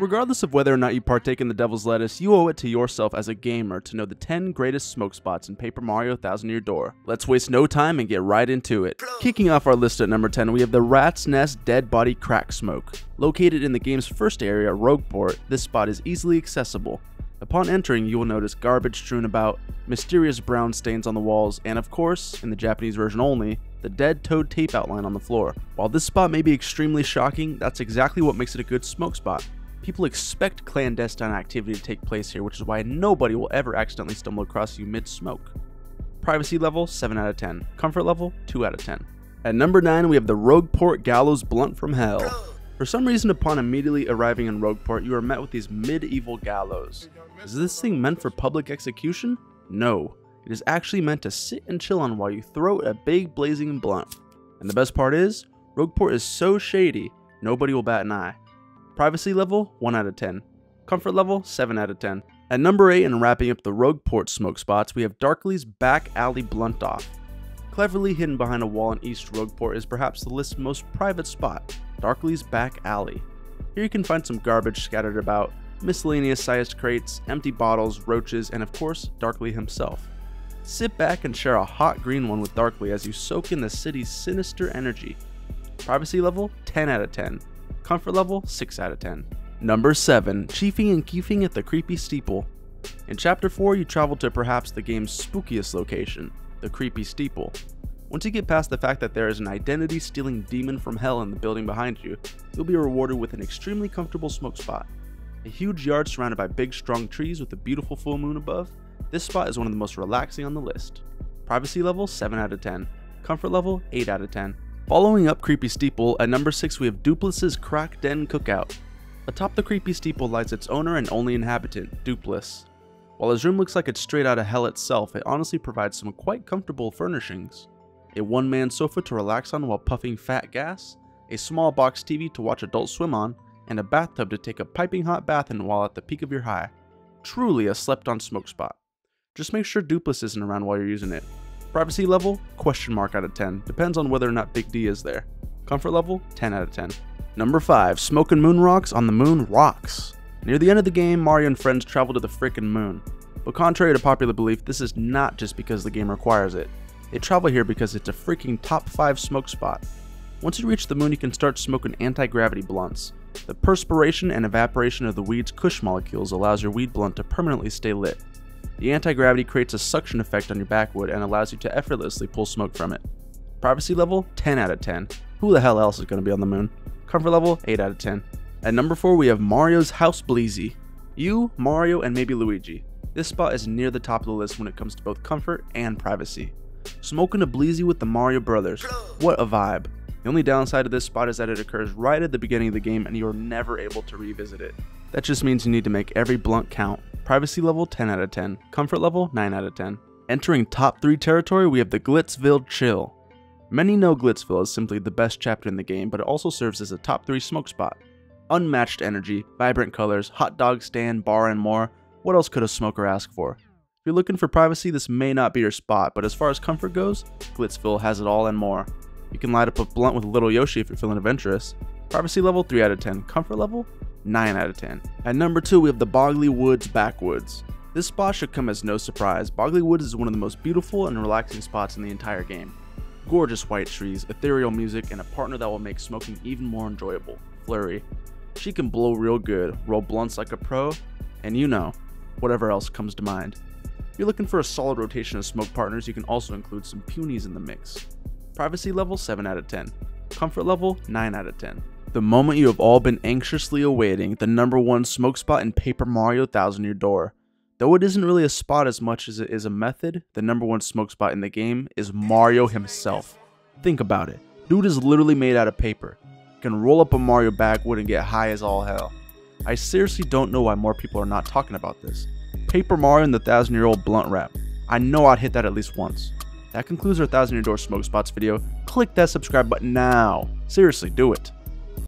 Regardless of whether or not you partake in the devil's lettuce, you owe it to yourself as a gamer to know the 10 greatest smoke spots in Paper Mario Thousand Year Door. Let's waste no time and get right into it. Kicking off our list at number 10, we have the Rat's Nest Dead Body Crack Smoke. Located in the game's first area, Rogueport, this spot is easily accessible. Upon entering, you will notice garbage strewn about, mysterious brown stains on the walls, and of course, in the Japanese version only, the dead toad tape outline on the floor. While this spot may be extremely shocking, that's exactly what makes it a good smoke spot. People expect clandestine activity to take place here, which is why nobody will ever accidentally stumble across you mid-smoke. Privacy level, 7 out of 10. Comfort level, 2 out of 10. At number 9, we have the Rogueport Gallows Blunt from Hell. For some reason, upon immediately arriving in Rogueport, you are met with these medieval gallows. Is this thing meant for public execution? No. It is actually meant to sit and chill on while you throw a big blazing blunt. And the best part is, Rogueport is so shady, nobody will bat an eye. Privacy level, 1 out of 10. Comfort level, 7 out of 10. At number 8 and wrapping up the Rogueport smoke spots, we have Darkley's Back Alley Blunt Off. Cleverly hidden behind a wall in East Rogueport is perhaps the list's most private spot, Darkley's Back Alley. Here you can find some garbage scattered about, miscellaneous sized crates, empty bottles, roaches, and of course, Darkley himself. Sit back and share a hot green one with Darkley as you soak in the city's sinister energy. Privacy level 10 out of 10. Comfort level 6 out of 10. Number 7. Chiefing and Keefing at the Creepy Steeple. In Chapter 4, you travel to perhaps the game's spookiest location, the Creepy Steeple. Once you get past the fact that there is an identity stealing demon from hell in the building behind you, you'll be rewarded with an extremely comfortable smoke spot. A huge yard surrounded by big strong trees with a beautiful full moon above, this spot is one of the most relaxing on the list. Privacy level 7 out of 10. Comfort level 8 out of 10. Following up Creepy Steeple, at number 6 we have Doopliss's Crack Den Cookout. Atop the Creepy Steeple lies its owner and only inhabitant, Doopliss. While his room looks like it's straight out of hell itself, it honestly provides some quite comfortable furnishings. A one-man sofa to relax on while puffing fat gas, a small box TV to watch Adult Swim on, and a bathtub to take a piping hot bath in while at the peak of your high. Truly a slept-on smoke spot. Just make sure Doopliss isn't around while you're using it. Privacy level? Question mark out of 10. Depends on whether or not Big D is there. Comfort level? 10 out of 10. Number 5. Smoking Moon Rocks on the Moon Rocks. Near the end of the game, Mario and friends travel to the frickin' moon. But contrary to popular belief, this is not just because the game requires it. They travel here because it's a freaking top 5 smoke spot. Once you reach the moon, you can start smoking anti-gravity blunts. The perspiration and evaporation of the weed's kush molecules allows your weed blunt to permanently stay lit. The anti-gravity creates a suction effect on your backwood and allows you to effortlessly pull smoke from it. Privacy level, 10 out of 10. Who the hell else is going to be on the moon? Comfort level, 8 out of 10. At number 4 we have Mario's House Bleezy. You, Mario, and maybe Luigi. This spot is near the top of the list when it comes to both comfort and privacy. Smoking a Bleezy with the Mario Brothers. What a vibe. The only downside of this spot is that it occurs right at the beginning of the game and you are never able to revisit it. That just means you need to make every blunt count. Privacy level 10 out of 10. Comfort level 9 out of 10. Entering top 3 territory, we have the Glitzville Chill. Many know Glitzville is simply the best chapter in the game, but it also serves as a top 3 smoke spot. Unmatched energy, vibrant colors, hot dog stand, bar, and more. What else could a smoker ask for? If you're looking for privacy, this may not be your spot, but as far as comfort goes, Glitzville has it all and more. You can light up a blunt with little Yoshi if you're feeling adventurous. Privacy level 3 out of 10. Comfort level 9 out of 10. At number 2, we have the Boggly Woods Backwoods. This spot should come as no surprise. Boggly Woods is one of the most beautiful and relaxing spots in the entire game. Gorgeous white trees, ethereal music, and a partner that will make smoking even more enjoyable, Flurrie. She can blow real good, roll blunts like a pro, and you know, whatever else comes to mind. If you're looking for a solid rotation of smoke partners, you can also include some punies in the mix. Privacy level 7 out of 10. Comfort level 9 out of 10. The moment you have all been anxiously awaiting, the number one smoke spot in Paper Mario Thousand Year Door. Though it isn't really a spot as much as it is a method, the number one smoke spot in the game is Mario himself. Think about it. Dude is literally made out of paper. Can roll up a Mario backwood and get high as all hell. I seriously don't know why more people are not talking about this. Paper Mario and the Thousand Year Old Blunt Wrap. I know I'd hit that at least once. That concludes our Thousand Year Door Smoke Spots video. Click that subscribe button now. Seriously, do it.